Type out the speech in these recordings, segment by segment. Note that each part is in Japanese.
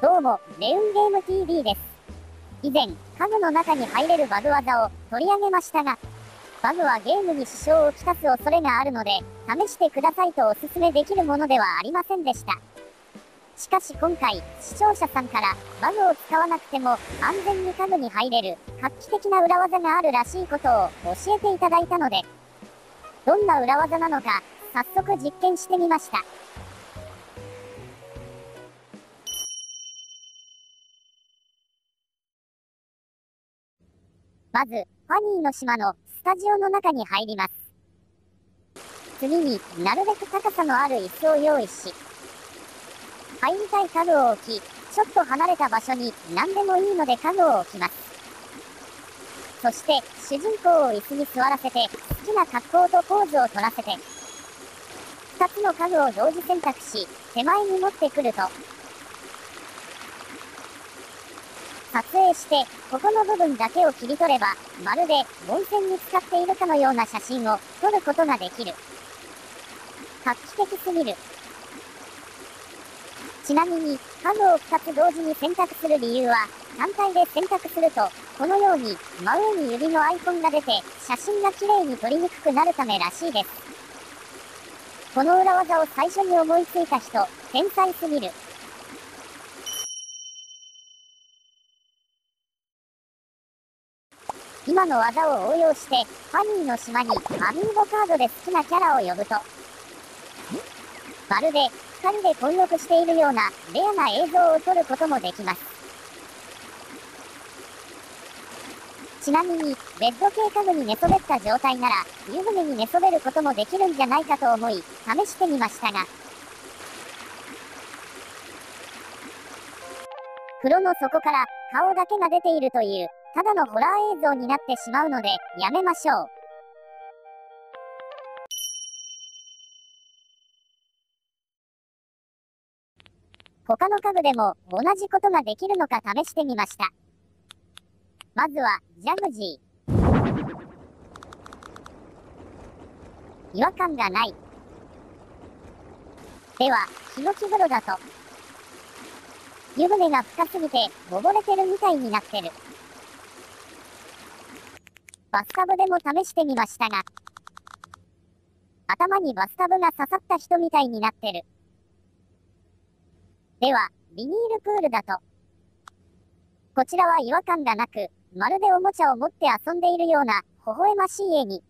どうも、レウンゲーム TV です。以前、家具の中に入れるバグ技を取り上げましたが、バグはゲームに支障をきたす恐れがあるので、試してくださいとお勧めできるものではありませんでした。しかし今回、視聴者さんから、バグを使わなくても、安全に家具に入れる、画期的な裏技があるらしいことを教えていただいたので、どんな裏技なのか、早速実験してみました。まず、ファニーの島のスタジオの中に入ります。次になるべく高さのある椅子を用意し、入りたい家具を置き、ちょっと離れた場所に何でもいいので家具を置きます。そして、主人公を椅子に座らせて、好きな格好とポーズを取らせて、2つの家具を同時選択し、手前に持ってくると、撮影して、ここの部分だけを切り取れば、まるで温泉に使っているかのような写真を撮ることができる。画期的すぎる。ちなみに、家具を2つ同時に選択する理由は、単体で選択すると、このように真上に指のアイコンが出て、写真が綺麗に撮りにくくなるためらしいです。この裏技を最初に思いついた人、天才すぎる。今の技を応用して、ファニーの島にアミーボカードで好きなキャラを呼ぶと、まるで2人で混浴しているようなレアな映像を撮ることもできます。ちなみに、ベッド系家具に寝そべった状態なら、湯船に寝そべることもできるんじゃないかと思い、試してみましたが、風呂の底から顔だけが出ているというただのホラー映像になってしまうので、やめましょう。他の家具でも同じことができるのか試してみました。まずは、ジャグジー。違和感がない。では、ヒノキ風呂だと。湯船が深すぎて、溺れてるみたいになってる。バスタブでも試してみましたが、頭にバスタブが刺さった人みたいになってる。では、ビニールプールだと。こちらは違和感がなく、まるでおもちゃを持って遊んでいるような、微笑ましい絵に。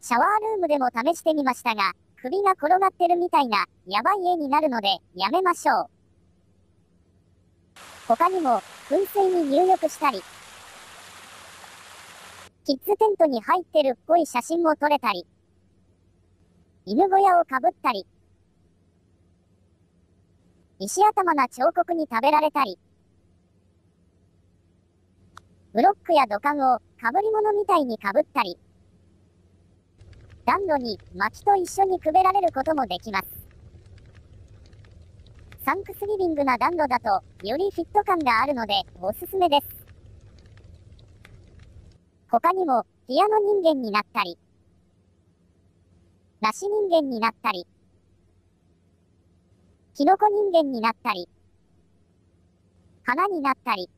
シャワールームでも試してみましたが、首が転がってるみたいな、やばい絵になるので、やめましょう。他にも、噴水に入浴したり、キッズテントに入ってるっぽい写真も撮れたり、犬小屋をかぶったり、石頭な彫刻に食べられたり、ブロックや土管を被り物みたいに被ったり、暖炉に薪と一緒にくべられることもできます。サンクスギビングな暖炉だと、よりフィット感があるので、おすすめです。他にも、ピアノ人間になったり、梨人間になったり、キノコ人間になったり、花になったり、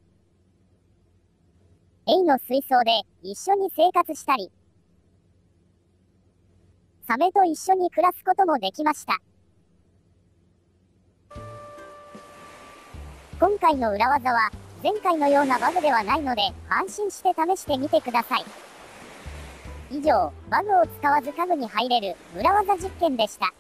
エイの水槽で一緒に生活したり、サメと一緒に暮らすこともできました。今回の裏技は前回のようなバグではないので、安心して試してみてください。以上、バグを使わず家具に入れる裏技実験でした。